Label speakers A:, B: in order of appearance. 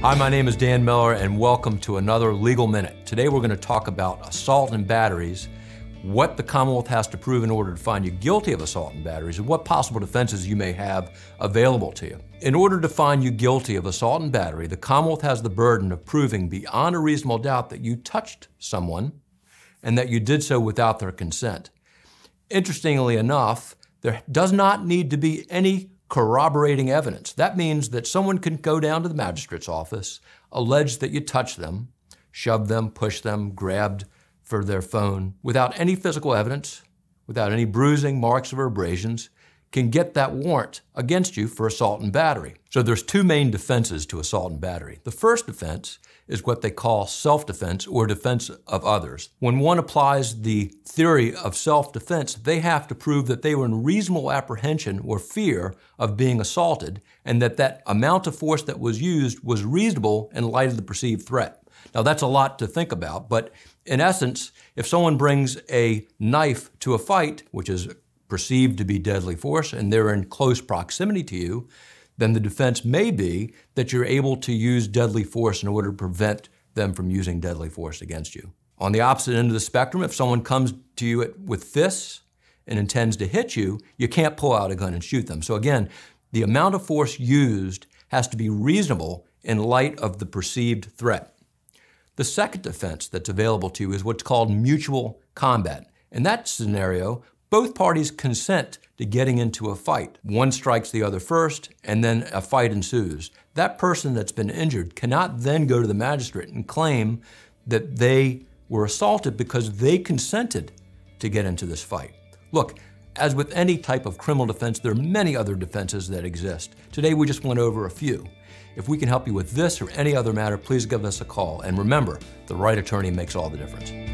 A: Hi, my name is Dan Miller, and welcome to another Legal Minute. Today we're going to talk about assault and batteries, what the Commonwealth has to prove in order to find you guilty of assault and batteries, and what possible defenses you may have available to you. In order to find you guilty of assault and battery, the Commonwealth has the burden of proving beyond a reasonable doubt that you touched someone and that you did so without their consent. Interestingly enough, there does not need to be any corroborating evidence. That means that someone can go down to the magistrate's office, allege that you touched them, shoved them, pushed them, grabbed for their phone without any physical evidence, without any bruising, marks, or abrasions, can get that warrant against you for assault and battery. So there's two main defenses to assault and battery. The first defense is what they call self-defense or defense of others. When one applies the theory of self-defense, they have to prove that they were in reasonable apprehension or fear of being assaulted and that that amount of force that was used was reasonable in light of the perceived threat. Now that's a lot to think about, but in essence, if someone brings a knife to a fight, which is perceived to be deadly force and they're in close proximity to you, then the defense may be that you're able to use deadly force in order to prevent them from using deadly force against you. On the opposite end of the spectrum, if someone comes to you with fists and intends to hit you, you can't pull out a gun and shoot them. So again, the amount of force used has to be reasonable in light of the perceived threat. The second defense that's available to you is what's called mutual combat. In that scenario, both parties consent to getting into a fight. One strikes the other first, and then a fight ensues. That person that's been injured cannot then go to the magistrate and claim that they were assaulted because they consented to get into this fight. Look, as with any type of criminal defense, there are many other defenses that exist. Today we just went over a few. If we can help you with this or any other matter, please give us a call. And remember, the right attorney makes all the difference.